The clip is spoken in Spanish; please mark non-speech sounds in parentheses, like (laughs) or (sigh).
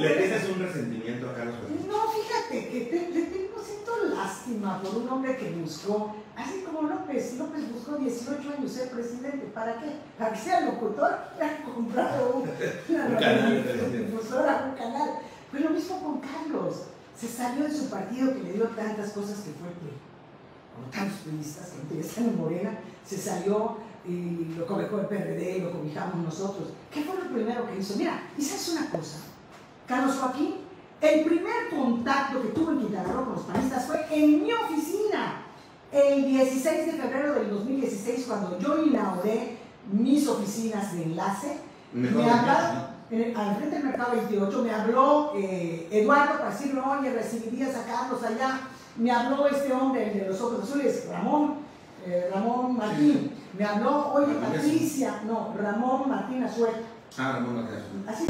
¿Le tienes un resentimiento a Carlos No, fíjate que te, le tengo, siento lástima por un hombre que buscó, así como López, López buscó 18 años ser presidente, ¿para qué? Para que sea locutor, (laughs) ha comprado un, (laughs) un canal, un canal. Fue lo mismo con Carlos, se salió de su partido que le dio tantas cosas que fue como tantos periodistas que interesan en Morena, se salió y lo cobijó el PRD, y lo cobijamos nosotros. ¿Qué fue lo primero que hizo? Mira, ¿y sabes una cosa? Carlos Joaquín, el primer contacto que tuvo en Quintana Roo con los panistas fue en mi oficina, el 16 de febrero del 2016, cuando yo inauguré mis oficinas de enlace. Mejor me hablaron, en- al frente del mercado 28, me habló eh, Eduardo para decirme, oye, recibirías a Carlos allá. Me habló este hombre, el de los ojos azules, Ramón, eh, Ramón Martín. Me habló, oye, Martín Patricia, no, Ramón Martín Azuel. Ah, Ramón Martínez. Así